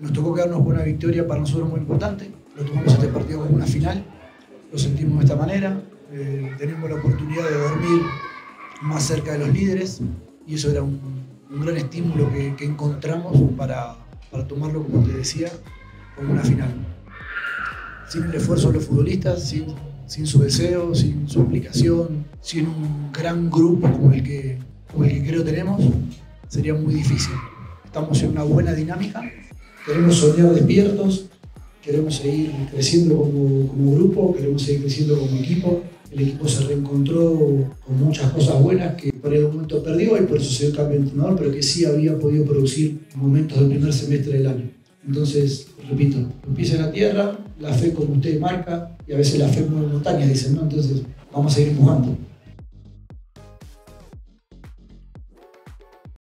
Nos tocó quedarnos con una victoria para nosotros muy importante. Lo tomamos este partido como una final. Lo sentimos de esta manera. Eh, tenemos la oportunidad de dormir más cerca de los líderes y eso era un, gran estímulo que, encontramos para, para, tomarlo, como te decía, como una final. Sin el esfuerzo de los futbolistas, sin, sin su deseo, sin su aplicación, sin un gran grupo como el que, como el que creo tenemos, sería muy difícil. Estamos en una buena dinámica, queremos soñar despiertos, queremos seguir creciendo como, como grupo, queremos seguir creciendo como equipo el equipo se reencontró con muchas cosas buenas que por el momento perdió y por eso se dio cambio de entrenador, pero que sí había podido producir momentos del primer semestre del año. Entonces, repito, empieza en la tierra, la fe como usted marca, y a veces la fe mueve montañas, dicen, ¿no? Entonces, vamos a seguir empujando.